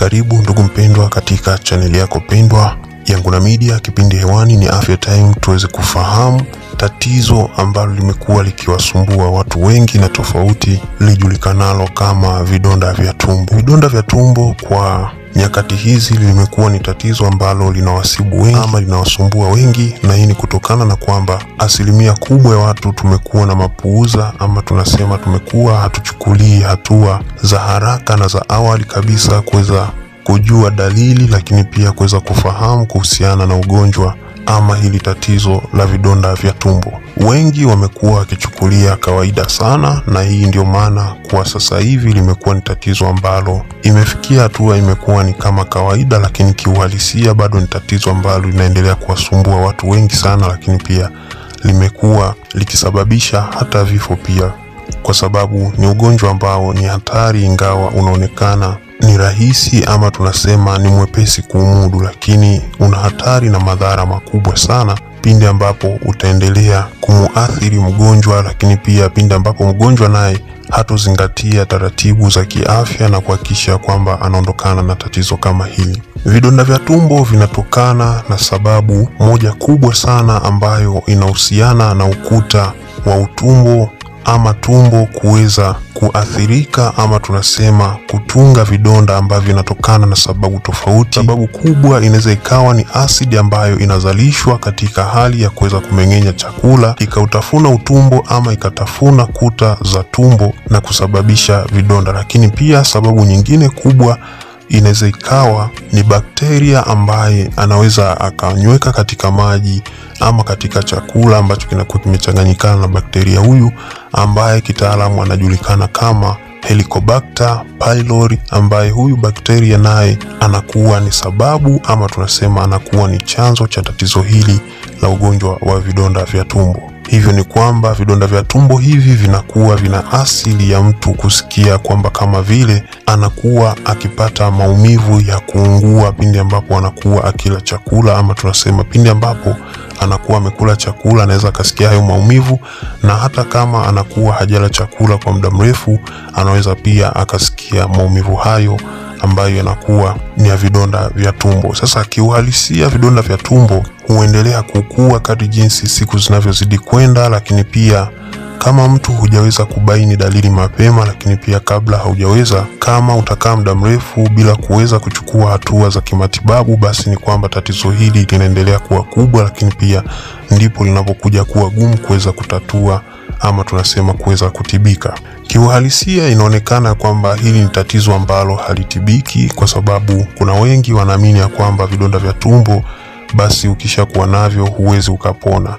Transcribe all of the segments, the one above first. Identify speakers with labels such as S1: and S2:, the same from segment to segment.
S1: Karibu ndugu mpendwa katika chaneli yako pendwa Yangu na Media. Kipindi hewani ni Afya Time, tuweze kufahamu tatizo ambalo limekuwa likiwasumbua watu wengi na tofauti lijulikanalo kama vidonda vya tumbo. Vidonda vya tumbo kwa nyakati hizi limekuwa ni tatizo ambalo linawasibu wengi ama linawasumbua wengi, na hii ni kutokana na kwamba asilimia kubwa ya watu tumekuwa na mapuuza ama tunasema tumekuwa hatuchukulii hatua za haraka na za awali kabisa kuweza kujua dalili, lakini pia kuweza kufahamu kuhusiana na ugonjwa ama hili tatizo la vidonda vya tumbo. Wengi wamekuwa wakichukulia kawaida sana, na hii ndio maana kwa sasa hivi limekuwa ni tatizo ambalo imefikia hatua imekuwa ni kama kawaida, lakini kiuhalisia bado ni tatizo ambalo linaendelea kuwasumbua watu wengi sana, lakini pia limekuwa likisababisha hata vifo pia, kwa sababu ni ugonjwa ambao ni hatari, ingawa unaonekana ni rahisi ama tunasema ni mwepesi kuumudu, lakini una hatari na madhara makubwa sana pindi ambapo utaendelea kumuathiri mgonjwa, lakini pia pindi ambapo mgonjwa naye hatozingatia taratibu za kiafya na kuhakikisha kwamba anaondokana na tatizo kama hili. Vidonda vya tumbo vinatokana na sababu moja kubwa sana ambayo inahusiana na ukuta wa utumbo ama tumbo kuweza kuathirika ama tunasema kutunga vidonda ambavyo inatokana na sababu tofauti. Sababu kubwa inaweza ikawa ni asidi ambayo inazalishwa katika hali ya kuweza kumeng'enya chakula, ikautafuna utumbo ama ikatafuna kuta za tumbo na kusababisha vidonda. Lakini pia sababu nyingine kubwa inaweza ikawa ni bakteria ambaye anaweza akanyweka katika maji ama katika chakula ambacho kinakuwa kimechanganyikana na bakteria huyu ambaye kitaalamu anajulikana kama Helicobacter pylori, ambaye huyu bakteria naye anakuwa ni sababu ama tunasema anakuwa ni chanzo cha tatizo hili la ugonjwa wa vidonda vya tumbo. Hivyo ni kwamba vidonda vya tumbo hivi vinakuwa vina asili ya mtu kusikia kwamba kama vile anakuwa akipata maumivu ya kuungua pindi ambapo anakuwa akila chakula, ama tunasema pindi ambapo anakuwa amekula chakula anaweza akasikia hayo maumivu, na hata kama anakuwa hajala chakula kwa muda mrefu anaweza pia akasikia maumivu hayo ambayo yanakuwa ni ya vidonda vya tumbo. Sasa kiuhalisia, vidonda vya tumbo huendelea kukua kadri jinsi siku zinavyozidi kwenda, lakini pia kama mtu hujaweza kubaini dalili mapema, lakini pia kabla haujaweza, kama utakaa muda mrefu bila kuweza kuchukua hatua za kimatibabu, basi ni kwamba tatizo hili linaendelea kuwa kubwa, lakini pia ndipo linapokuja kuwa gumu kuweza kutatua ama tunasema kuweza kutibika. Kiuhalisia, inaonekana kwamba hili ni tatizo ambalo halitibiki, kwa sababu kuna wengi wanaamini ya kwamba vidonda vya tumbo basi ukishakuwa navyo huwezi ukapona.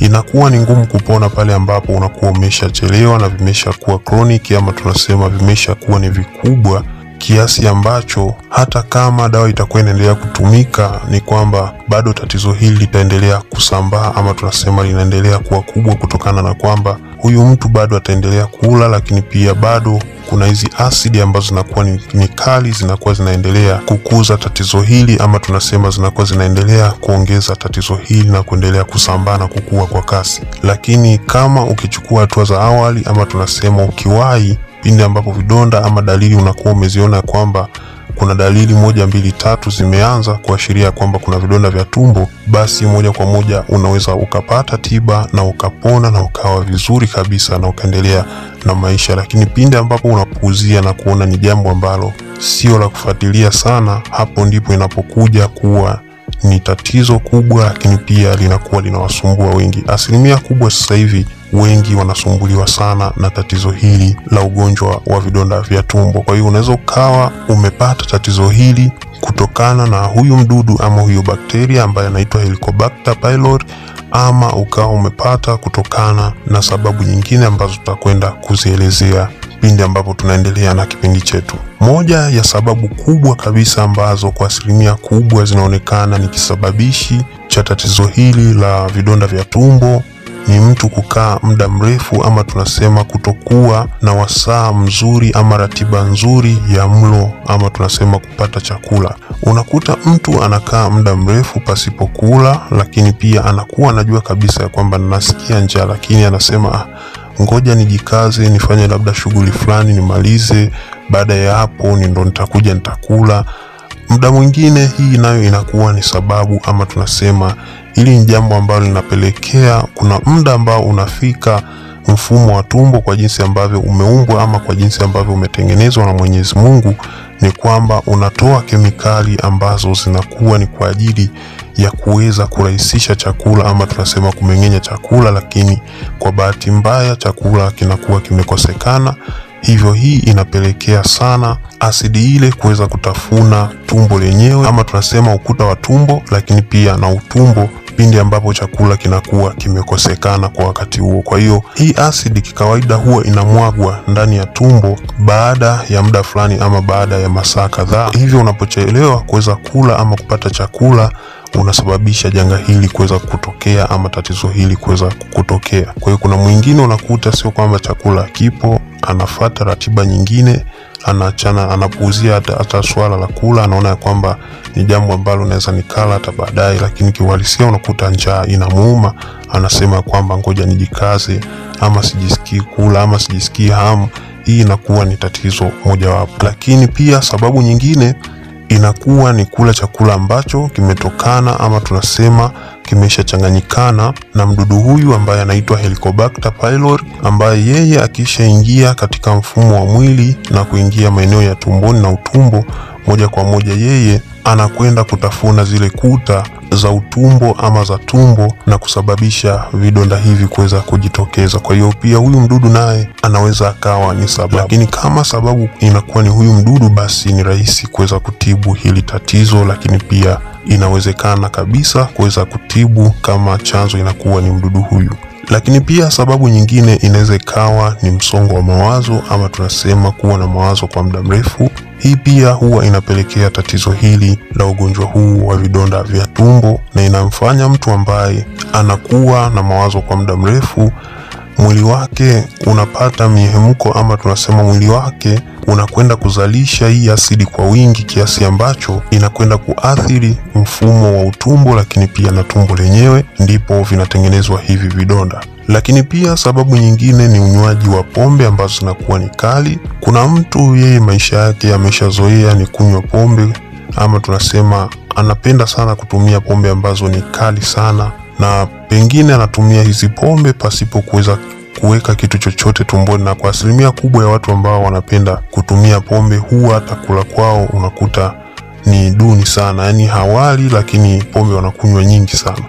S1: Inakuwa ni ngumu kupona pale ambapo unakuwa umeshachelewa na vimeshakuwa chronic, ama tunasema vimeshakuwa ni vikubwa kiasi ambacho hata kama dawa itakuwa inaendelea kutumika, ni kwamba bado tatizo hili litaendelea kusambaa, ama tunasema linaendelea kuwa kubwa, kutokana na kwamba huyu mtu bado ataendelea kula, lakini pia bado kuna hizi asidi ambazo zinakuwa ni, ni kali zinakuwa zinaendelea kukuza tatizo hili, ama tunasema zinakuwa zinaendelea kuongeza tatizo hili na kuendelea kusambaa na kukua kwa kasi. Lakini kama ukichukua hatua za awali, ama tunasema ukiwahi pindi ambapo vidonda ama dalili unakuwa umeziona kwamba kuna dalili moja mbili tatu zimeanza kuashiria kwamba kuna vidonda vya tumbo, basi moja kwa moja unaweza ukapata tiba na ukapona na ukawa vizuri kabisa na ukaendelea na maisha. Lakini pindi ambapo unapuuzia na kuona ni jambo ambalo sio la kufuatilia sana, hapo ndipo inapokuja kuwa ni tatizo kubwa, lakini pia linakuwa linawasumbua wengi. Asilimia kubwa sasa hivi wengi wanasumbuliwa sana na tatizo hili la ugonjwa wa vidonda vya tumbo. Kwa hiyo unaweza ukawa umepata tatizo hili kutokana na huyu mdudu ama huyu bakteria ambaye anaitwa Helicobacter pylori, ama ukawa umepata kutokana na sababu nyingine ambazo tutakwenda kuzielezea pindi ambapo tunaendelea na kipindi chetu. Moja ya sababu kubwa kabisa ambazo kwa asilimia kubwa zinaonekana ni kisababishi cha tatizo hili la vidonda vya tumbo ni mtu kukaa muda mrefu ama tunasema kutokuwa na wasaa mzuri ama ratiba nzuri ya mlo ama tunasema kupata chakula. Unakuta mtu anakaa muda mrefu pasipokula, lakini pia anakuwa anajua kabisa ya kwamba nasikia njaa, lakini anasema ah, ngoja nijikaze nifanye labda shughuli fulani nimalize, baada ya hapo ni ndo nitakuja nitakula. Muda mwingine hii nayo inakuwa ni sababu ama tunasema hili ni jambo ambalo linapelekea kuna muda ambao unafika mfumo wa tumbo kwa jinsi ambavyo umeumbwa ama kwa jinsi ambavyo umetengenezwa na Mwenyezi Mungu ni kwamba unatoa kemikali ambazo zinakuwa ni kwa ajili ya kuweza kurahisisha chakula ama tunasema kumeng'enya chakula, lakini kwa bahati mbaya chakula kinakuwa kimekosekana. Hivyo hii inapelekea sana asidi ile kuweza kutafuna tumbo lenyewe ama tunasema ukuta wa tumbo, lakini pia na utumbo pindi ambapo chakula kinakuwa kimekosekana kwa wakati huo. Kwa hiyo hii asidi kikawaida huwa inamwagwa ndani ya tumbo baada ya muda fulani ama baada ya masaa kadhaa. Hivyo unapochelewa kuweza kula ama kupata chakula unasababisha janga hili kuweza kutokea ama tatizo hili kuweza kutokea. Kwa hiyo kuna mwingine unakuta sio kwamba chakula kipo, anafata ratiba nyingine anaachana anapuuzia hata, hata swala la kula, anaona ya kwamba ni jambo ambalo naweza nikala hata baadaye, lakini kiuhalisia unakuta njaa inamuuma, anasema kwamba ngoja nijikaze, ama sijisikii kula ama sijisikii hamu. Hii inakuwa ni tatizo mojawapo, lakini pia sababu nyingine inakuwa ni kula chakula ambacho kimetokana ama tunasema kimeshachanganyikana na mdudu huyu ambaye anaitwa Helicobacter pylori, ambaye yeye akishaingia katika mfumo wa mwili na kuingia maeneo ya tumboni na utumbo, moja kwa moja yeye anakwenda kutafuna zile kuta za utumbo ama za tumbo na kusababisha vidonda hivi kuweza kujitokeza. Kwa hiyo pia huyu mdudu naye anaweza akawa ni sababu, lakini kama sababu inakuwa ni huyu mdudu, basi ni rahisi kuweza kutibu hili tatizo, lakini pia inawezekana kabisa kuweza kutibu kama chanzo inakuwa ni mdudu huyu. Lakini pia sababu nyingine inaweza ikawa ni msongo wa mawazo ama tunasema kuwa na mawazo kwa muda mrefu. Hii pia huwa inapelekea tatizo hili la ugonjwa huu wa vidonda vya tumbo, na inamfanya mtu ambaye anakuwa na mawazo kwa muda mrefu mwili wake unapata mihemko ama tunasema mwili wake unakwenda kuzalisha hii asidi kwa wingi kiasi ambacho inakwenda kuathiri mfumo wa utumbo, lakini pia na tumbo lenyewe, ndipo vinatengenezwa hivi vidonda. Lakini pia sababu nyingine ni unywaji wa pombe ambazo zinakuwa ni kali. Kuna mtu yeye maisha yake ameshazoea ni kunywa pombe ama tunasema anapenda sana kutumia pombe ambazo ni kali sana na pengine anatumia hizi pombe pasipo kuweza kuweka kitu chochote tumboni, na kwa asilimia kubwa ya watu ambao wanapenda kutumia pombe huwa hata kula kwao unakuta ni duni sana, yani hawali lakini pombe wanakunywa nyingi sana.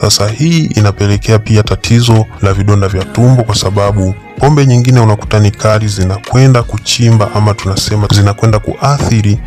S1: Sasa hii inapelekea pia tatizo la vidonda vya tumbo, kwa sababu pombe nyingine unakuta ni kali, zinakwenda kuchimba ama tunasema zinakwenda kuathiri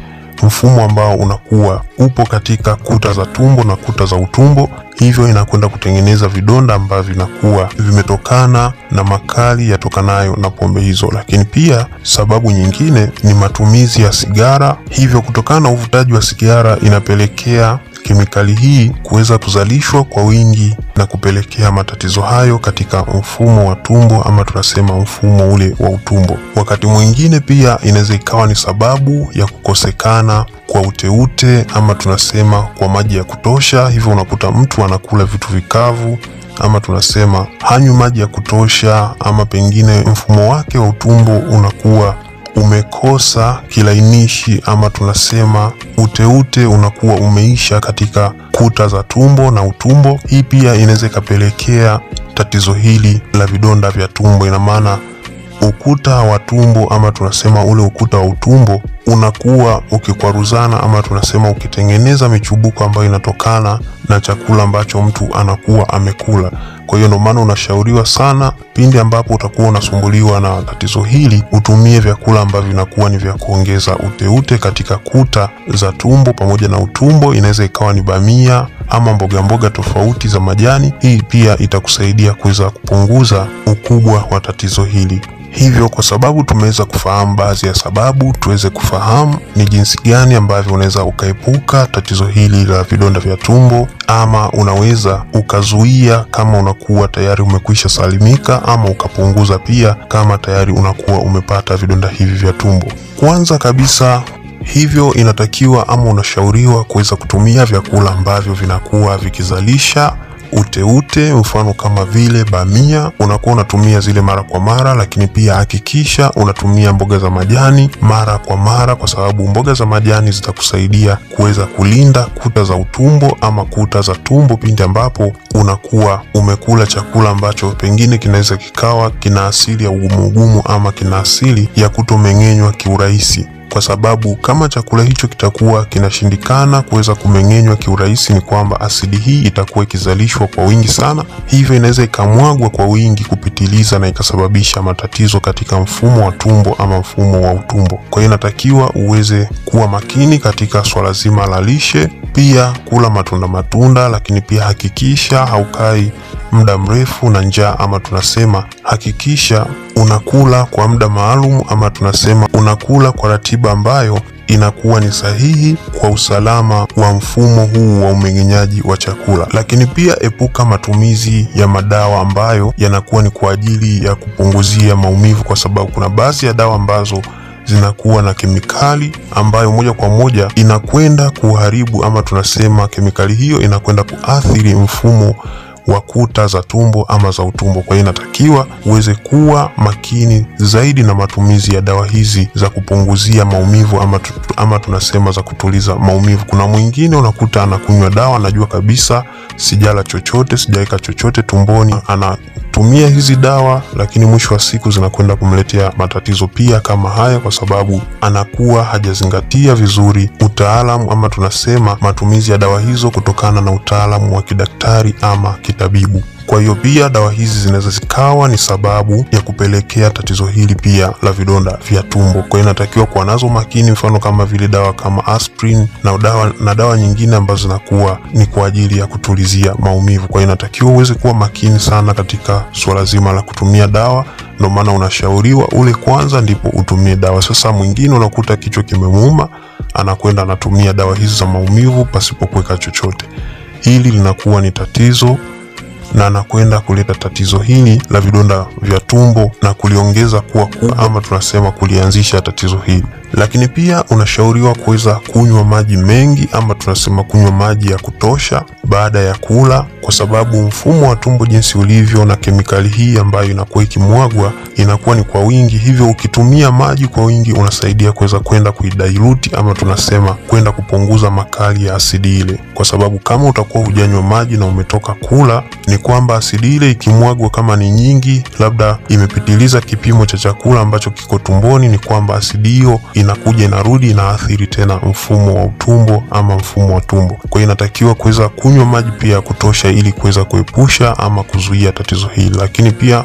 S1: mfumo ambao unakuwa upo katika kuta za tumbo na kuta za utumbo, hivyo inakwenda kutengeneza vidonda ambavyo vinakuwa vimetokana na makali yatokanayo na pombe hizo. Lakini pia sababu nyingine ni matumizi ya sigara, hivyo kutokana na uvutaji wa sigara inapelekea kemikali hii kuweza kuzalishwa kwa wingi na kupelekea matatizo hayo katika mfumo wa tumbo ama tunasema mfumo ule wa utumbo. Wakati mwingine pia inaweza ikawa ni sababu ya kukosekana kwa uteute ama tunasema kwa maji ya kutosha, hivyo unakuta mtu anakula vitu vikavu ama tunasema hanywi maji ya kutosha, ama pengine mfumo wake wa utumbo unakuwa umekosa kilainishi ama tunasema uteute unakuwa umeisha katika kuta za tumbo na utumbo. Hii pia inaweza ikapelekea tatizo hili la vidonda vya tumbo. Ina maana ukuta wa tumbo ama tunasema ule ukuta wa utumbo unakuwa ukikwaruzana ama tunasema ukitengeneza michubuko ambayo inatokana na chakula ambacho mtu anakuwa amekula. Kwa hiyo ndio maana unashauriwa sana pindi ambapo utakuwa unasumbuliwa na tatizo hili, utumie vyakula ambavyo vinakuwa ni vya kuongeza uteute katika kuta za tumbo pamoja na utumbo. Inaweza ikawa ni bamia ama mboga mboga tofauti za majani. Hii pia itakusaidia kuweza kupunguza ukubwa wa tatizo hili. Hivyo kwa sababu tumeweza kufahamu baadhi ya sababu, tuweze kufahamu ni jinsi gani ambavyo unaweza ukaepuka tatizo hili la vidonda vya tumbo, ama unaweza ukazuia kama unakuwa tayari umekwisha salimika, ama ukapunguza pia kama tayari unakuwa umepata vidonda hivi vya tumbo. Kwanza kabisa hivyo inatakiwa ama unashauriwa kuweza kutumia vyakula ambavyo vinakuwa vikizalisha uteute, mfano kama vile bamia, unakuwa unatumia zile mara kwa mara, lakini pia hakikisha unatumia mboga za majani mara kwa mara, kwa sababu mboga za majani zitakusaidia kuweza kulinda kuta za utumbo ama kuta za tumbo pindi ambapo unakuwa umekula chakula ambacho pengine kinaweza kikawa kina asili ya ugumu ugumu ama kina asili ya kutomeng'enywa kiurahisi kwa sababu kama chakula hicho kitakuwa kinashindikana kuweza kumeng'enywa kiurahisi, ni kwamba asidi hii itakuwa ikizalishwa kwa wingi sana, hivyo inaweza ikamwagwa kwa wingi kupitiliza na ikasababisha matatizo katika mfumo wa tumbo ama mfumo wa utumbo. Kwa hiyo inatakiwa uweze kuwa makini katika swala zima la lishe, pia kula matunda matunda, lakini pia hakikisha haukai muda mrefu na njaa, ama tunasema hakikisha unakula kwa muda maalum, ama tunasema unakula kwa ratiba ambayo inakuwa ni sahihi kwa usalama wa mfumo huu wa umeng'enyaji wa chakula. Lakini pia epuka matumizi ya madawa ambayo yanakuwa ni kwa ajili ya kupunguzia maumivu, kwa sababu kuna baadhi ya dawa ambazo zinakuwa na kemikali ambayo moja kwa moja inakwenda kuharibu, ama tunasema kemikali hiyo inakwenda kuathiri mfumo wa kuta za tumbo ama za utumbo. Kwa hiyo inatakiwa uweze kuwa makini zaidi na matumizi ya dawa hizi za kupunguzia maumivu ama, ama tunasema za kutuliza maumivu. Kuna mwingine unakuta anakunywa dawa, anajua kabisa sijala chochote, sijaweka chochote tumboni, anatumia hizi dawa, lakini mwisho wa siku zinakwenda kumletea matatizo pia kama haya, kwa sababu anakuwa hajazingatia vizuri utaalamu ama tunasema matumizi ya dawa hizo kutokana na utaalamu wa kidaktari ama kitabibu. Kwa hiyo pia dawa hizi zinaweza zikawa ni sababu ya kupelekea tatizo hili pia la vidonda vya tumbo. Kwa hiyo inatakiwa kuwa nazo makini, mfano kama vile dawa kama aspirin na dawa, na dawa nyingine ambazo zinakuwa ni kwa ajili ya kutulizia maumivu. Kwa hiyo inatakiwa uweze kuwa makini sana katika suala zima la kutumia dawa. Ndio maana unashauriwa ule kwanza ndipo utumie dawa. Sasa mwingine unakuta kichwa kimemuuma, anakwenda anatumia dawa hizi za maumivu pasipo kuweka chochote. Hili linakuwa ni tatizo na anakwenda kuleta tatizo hili la vidonda vya tumbo na kuliongeza kuwa kubwa, ama tunasema kulianzisha tatizo hili. Lakini pia unashauriwa kuweza kunywa maji mengi, ama tunasema kunywa maji ya kutosha baada ya kula, kwa sababu mfumo wa tumbo jinsi ulivyo na kemikali hii ambayo inakuwa ikimwagwa inakuwa ni kwa wingi, hivyo ukitumia maji kwa wingi unasaidia kuweza kwenda kuidailuti, ama tunasema kwenda kupunguza makali ya asidi ile, kwa sababu kama utakuwa hujanywa maji na umetoka kula, ni kwamba asidi ile ikimwagwa kama ni nyingi, labda imepitiliza kipimo cha chakula ambacho kiko tumboni, ni kwamba asidi hiyo inakuja inarudi inaathiri tena mfumo wa utumbo ama mfumo wa tumbo. Kwa hiyo inatakiwa kuweza kunywa maji pia ya kutosha ili kuweza kuepusha ama kuzuia tatizo hili, lakini pia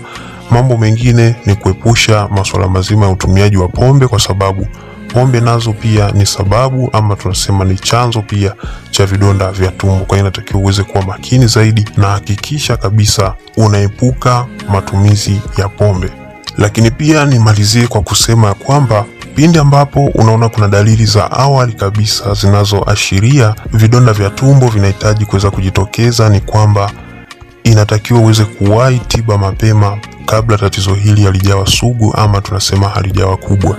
S1: mambo mengine ni kuepusha masuala mazima ya utumiaji wa pombe, kwa sababu pombe nazo pia ni sababu ama tunasema ni chanzo pia cha vidonda vya tumbo. Kwa hiyo inatakiwa uweze kuwa makini zaidi na hakikisha kabisa unaepuka matumizi ya pombe. Lakini pia nimalizie kwa kusema kwamba pindi ambapo unaona kuna dalili za awali kabisa zinazoashiria vidonda vya tumbo vinahitaji kuweza kujitokeza, ni kwamba inatakiwa uweze kuwahi tiba mapema kabla tatizo hili halijawa sugu ama tunasema halijawa kubwa.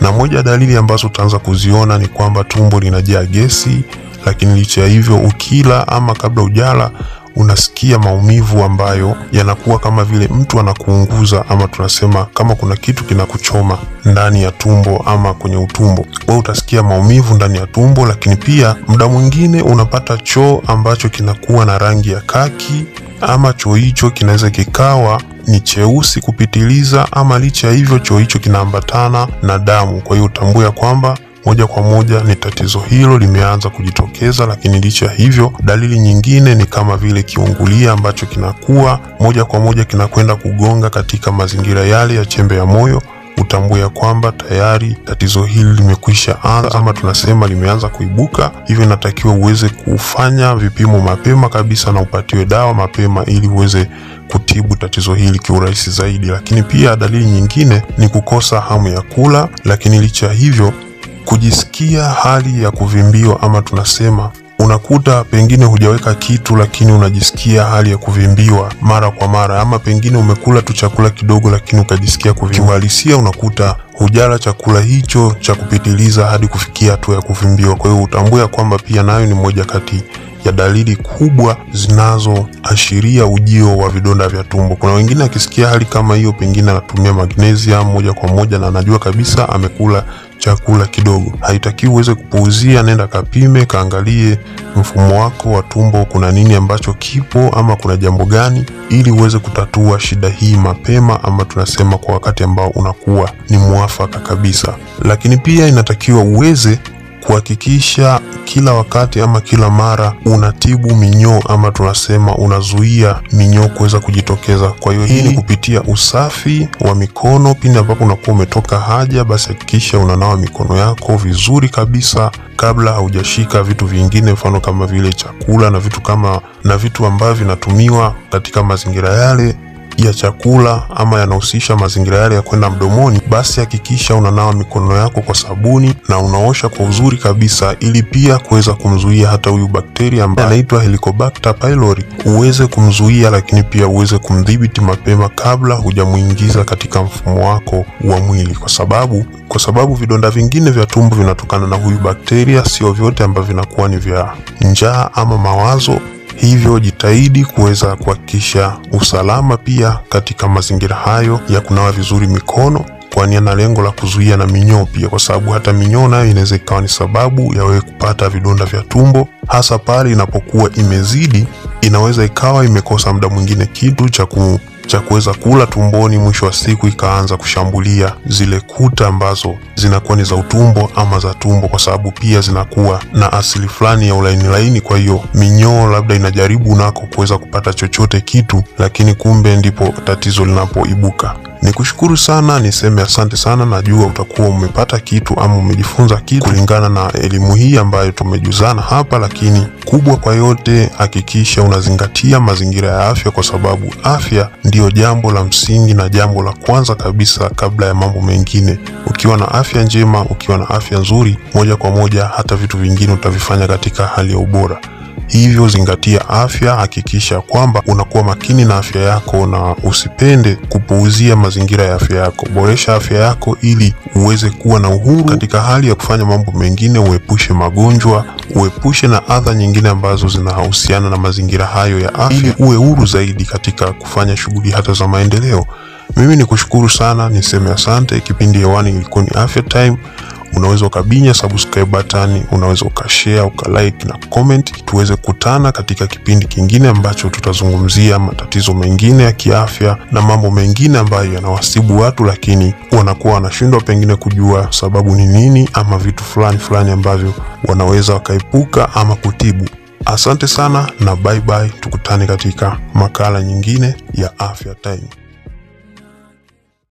S1: Na moja ya dalili ambazo utaanza kuziona ni kwamba tumbo linajaa gesi, lakini licha ya hivyo, ukila ama kabla ujala unasikia maumivu ambayo yanakuwa kama vile mtu anakuunguza, ama tunasema kama kuna kitu kinakuchoma ndani ya tumbo ama kwenye utumbo. Wewe utasikia maumivu ndani ya tumbo, lakini pia muda mwingine unapata choo ambacho kinakuwa na rangi ya kaki, ama choo hicho kinaweza kikawa ni cheusi kupitiliza, ama licha hivyo choo hicho kinaambatana na damu. Kwa hiyo utambua kwamba moja kwa moja ni tatizo hilo limeanza kujitokeza. Lakini licha hivyo, dalili nyingine ni kama vile kiungulia ambacho kinakuwa moja kwa moja kinakwenda kugonga katika mazingira yale ya chembe ya moyo. Utambue ya kwamba tayari tatizo hili limekwisha anza ama tunasema limeanza kuibuka, hivyo inatakiwa uweze kufanya vipimo mapema kabisa na upatiwe dawa mapema ili uweze kutibu tatizo hili kiurahisi zaidi. Lakini pia dalili nyingine ni kukosa hamu ya kula, lakini licha hivyo kujisikia hali ya kuvimbiwa ama tunasema unakuta pengine hujaweka kitu lakini unajisikia hali ya kuvimbiwa mara kwa mara, ama pengine umekula tu chakula kidogo lakini ukajisikia kuvimbiwa. Kiuhalisia unakuta hujala chakula hicho cha kupitiliza hadi kufikia hatua ya kuvimbiwa. Kwa hiyo utambue kwamba pia nayo ni moja kati ya dalili kubwa zinazoashiria ujio wa vidonda vya tumbo. Kuna wengine akisikia hali kama hiyo, pengine anatumia magnesium moja kwa moja na anajua kabisa amekula chakula kidogo. Haitakiwi uweze kupuuzia, nenda kapime, kaangalie mfumo wako wa tumbo, kuna nini ambacho kipo ama kuna jambo gani, ili uweze kutatua shida hii mapema, ama tunasema kwa wakati ambao unakuwa ni mwafaka kabisa. Lakini pia inatakiwa uweze kuhakikisha kila wakati ama kila mara unatibu minyoo ama tunasema unazuia minyoo kuweza kujitokeza. Kwa hiyo hii ni kupitia usafi wa mikono. Pindi ambapo unakuwa umetoka haja, basi hakikisha unanawa mikono yako vizuri kabisa kabla haujashika vitu vingine, mfano kama vile chakula na vitu kama na vitu ambavyo vinatumiwa katika mazingira yale ya chakula ama yanahusisha mazingira yale ya kwenda mdomoni, basi hakikisha unanawa mikono yako kwa sabuni na unaosha kwa uzuri kabisa, ili pia kuweza kumzuia hata huyu bakteria ambaye anaitwa Helicobacter pylori uweze kumzuia, lakini pia uweze kumdhibiti mapema kabla hujamuingiza katika mfumo wako wa mwili, kwa sababu kwa sababu vidonda vingine vya tumbo vinatokana na huyu bakteria, sio vyote ambavyo vinakuwa ni vya njaa ama mawazo hivyo jitahidi kuweza kuhakikisha usalama pia katika mazingira hayo ya kunawa vizuri mikono, kwani ana lengo la kuzuia na minyoo pia, kwa sababu hata minyoo nayo inaweza ikawa ni sababu ya wewe kupata vidonda vya tumbo, hasa pale inapokuwa imezidi. Inaweza ikawa imekosa muda mwingine kitu cha ku cha kuweza kula tumboni, mwisho wa siku ikaanza kushambulia zile kuta ambazo zinakuwa ni za utumbo ama za tumbo, kwa sababu pia zinakuwa na asili fulani ya ulaini laini. Kwa hiyo minyoo labda inajaribu nako kuweza kupata chochote kitu, lakini kumbe ndipo tatizo linapoibuka. ni kushukuru sana, niseme asante sana. Najua utakuwa umepata kitu ama umejifunza kitu kulingana na elimu hii ambayo tumejuzana hapa, lakini kubwa kwa yote, hakikisha unazingatia mazingira ya afya, kwa sababu afya ndiyo jambo la msingi na jambo la kwanza kabisa kabla ya mambo mengine. Ukiwa na afya njema, ukiwa na afya nzuri, moja kwa moja hata vitu vingine utavifanya katika hali ya ubora. Hivyo zingatia afya, hakikisha kwamba unakuwa makini na afya yako na usipende kupuuzia mazingira ya afya yako. Boresha afya yako ili uweze kuwa na uhuru katika hali ya kufanya mambo mengine, uepushe magonjwa, uepushe na adha nyingine ambazo zinahusiana na mazingira hayo ya afya, ili uwe huru zaidi katika kufanya shughuli hata za maendeleo. Mimi ni kushukuru sana, niseme asante. Kipindi hewani ilikuwa ni Afya Time. Unaweza ukabinya subscribe button, unaweza ukashare, ukalike na comment, tuweze kutana katika kipindi kingine ambacho tutazungumzia matatizo mengine ya kiafya na mambo mengine ambayo yanawasibu watu, lakini wanakuwa wanashindwa pengine kujua sababu ni nini, ama vitu fulani fulani ambavyo wanaweza wakaepuka ama kutibu. Asante sana na bye bye, tukutane katika makala nyingine ya Afya Time.